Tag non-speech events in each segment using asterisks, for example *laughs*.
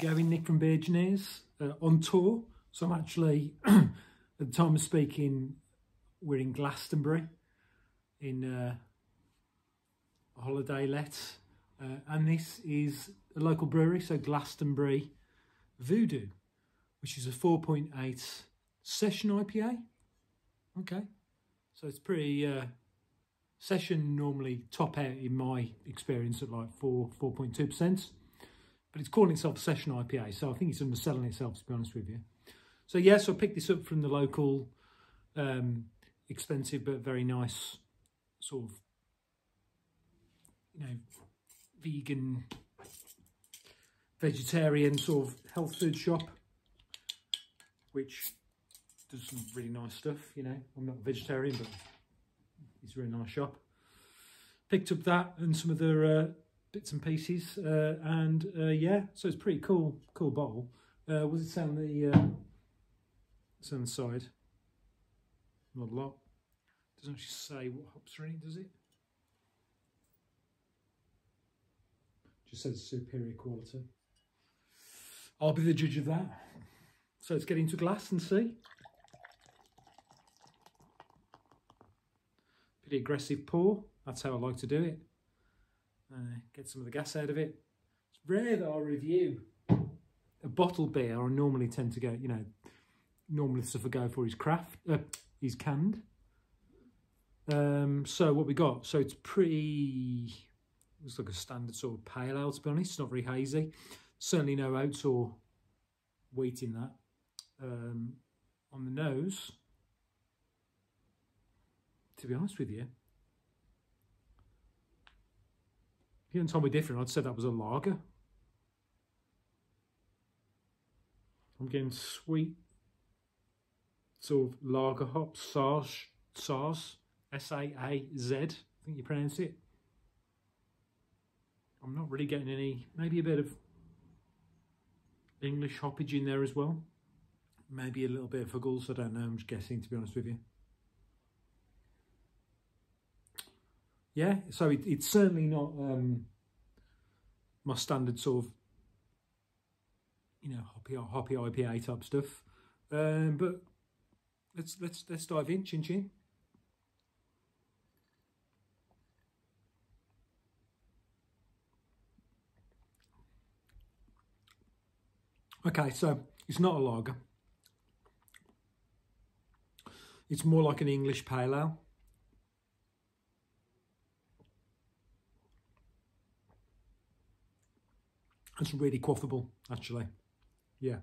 going, Nick from Beer-Gineers, uh, on tour. So I'm actually, *clears throat* at the time of speaking, we're in Glastonbury in uh, a holiday let. Uh, and this is a local brewery, so Glastonbury Voodoo, which is a 4.8 session IPA. Okay, so it's pretty uh, session normally top out in my experience at like 4 4.2% but it's calling itself a session IPA, so I think it's underselling itself, to be honest with you. So, yes, yeah, so I picked this up from the local, um, expensive but very nice sort of, you know, vegan, vegetarian sort of health food shop, which does some really nice stuff, you know. I'm not a vegetarian, but it's a really nice shop. Picked up that and some other uh, bits and pieces uh, and uh, yeah so it's pretty cool cool bottle. Uh, was it on the uh, it's on the side? Not a lot. Doesn't actually say what hops are in it does it? Just says superior quality. I'll be the judge of that. So let's get into glass and see. Pretty aggressive pour. That's how I like to do it uh, get some of the gas out of it. It's rare that I review a bottled beer. I normally tend to go, you know, normally the stuff I go for is craft, uh, is canned. Um, so what we got, so it's pretty, it's like a standard sort of pale ale to be honest, it's not very hazy. Certainly no oats or wheat in that. Um, on the nose, to be honest with you, If you hadn't told me different, I'd said that was a lager. I'm getting sweet sort of lager hop Saaz, Saaz, S-A-A-Z, I think you pronounce it. I'm not really getting any, maybe a bit of English hoppage in there as well. Maybe a little bit of Fuggles, I don't know, I'm just guessing to be honest with you. Yeah, so it, it's certainly not um, my standard sort of, you know, hoppy, hoppy IPA type stuff. Um, but let's let's let's dive in, chin chin. Okay, so it's not a lager. It's more like an English pale ale. It's really quaffable, actually. Yeah.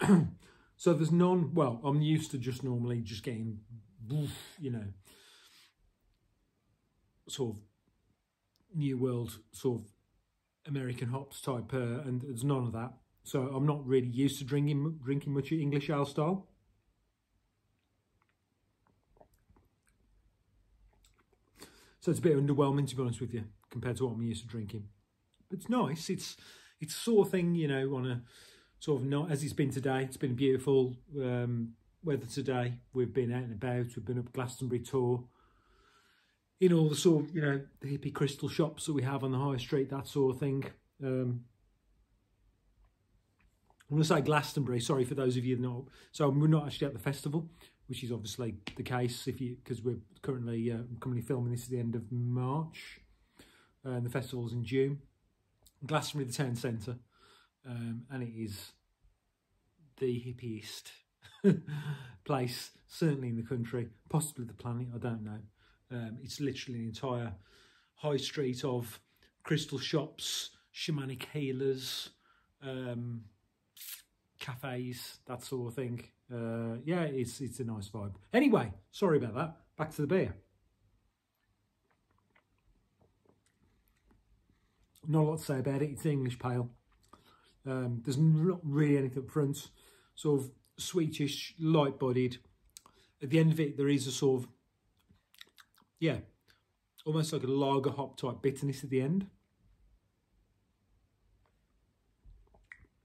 *clears throat* so there's none, well, I'm used to just normally just getting, you know, sort of New World, sort of American hops type, uh, and there's none of that. So I'm not really used to drinking drinking much English ale style. So it's a bit underwhelming, to be honest with you, compared to what I'm used to drinking. But it's nice. It's it's sort of thing, you know, on a sort of not as it's been today. It's been beautiful um, weather today. We've been out and about. We've been up Glastonbury Tor. In all the sort of, you know, the hippie crystal shops that we have on the high street, that sort of thing. Um, I'm going to say Glastonbury, sorry for those of you that know. So we're not actually at the festival which is obviously the case if you because we're currently uh, currently filming this at the end of March, uh, and the festival's in June. Glastonbury, the town centre, um, and it is the hippiest *laughs* place, certainly in the country, possibly the planet. I don't know. Um, it's literally an entire high street of crystal shops, shamanic healers, um, cafes, that sort of thing uh, yeah, it's, it's a nice vibe. Anyway, sorry about that. Back to the beer. Not a lot to say about it. It's English pale. Um, there's not really anything up front. Sort of sweetish, light-bodied. At the end of it, there is a sort of, yeah, almost like a lager hop type bitterness at the end.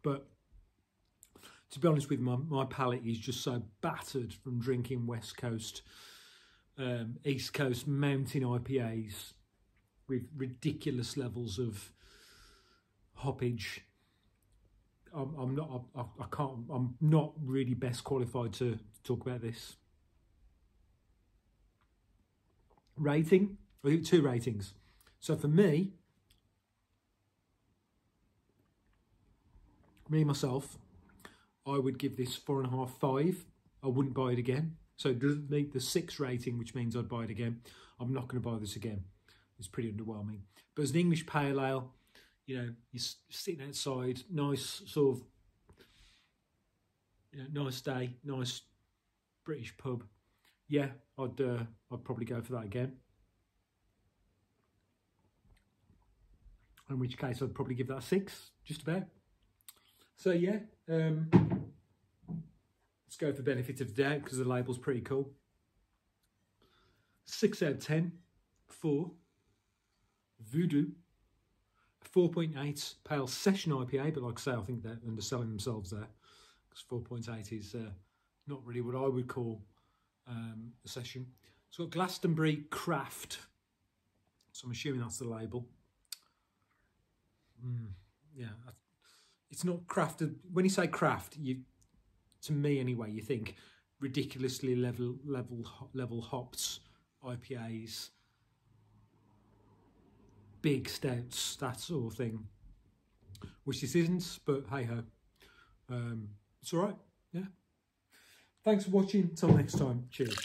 But to be honest with you, my, my palate is just so battered from drinking West Coast, um, East Coast mountain IPAs with ridiculous levels of hoppage. I'm, I'm not. I, I can't. I'm not really best qualified to talk about this. Rating. I think two ratings. So for me, me myself, I would give this four and a half, five. I wouldn't buy it again. So it doesn't meet the six rating, which means I'd buy it again. I'm not going to buy this again. It's pretty underwhelming. But as an English pale ale, you know, you're sitting outside, nice sort of, you know, nice day, nice British pub. Yeah, I'd uh, I'd probably go for that again. In which case, I'd probably give that a six, just about. So yeah, um, let's go for benefit of the doubt because the label's pretty cool. Six out of ten for Voodoo. 4.8 pale session IPA, but like I say, I think they're underselling themselves there because 4.8 is uh, not really what I would call um, a session. It's got Glastonbury Craft, so I'm assuming that's the label. Mm, it's not crafted. When you say craft, you, to me anyway, you think ridiculously level level level hops, IPAs, big stouts, that sort of thing. Which this isn't, but hey ho, um, it's all right. Yeah. Thanks for watching. Till next time. Cheers.